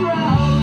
proud.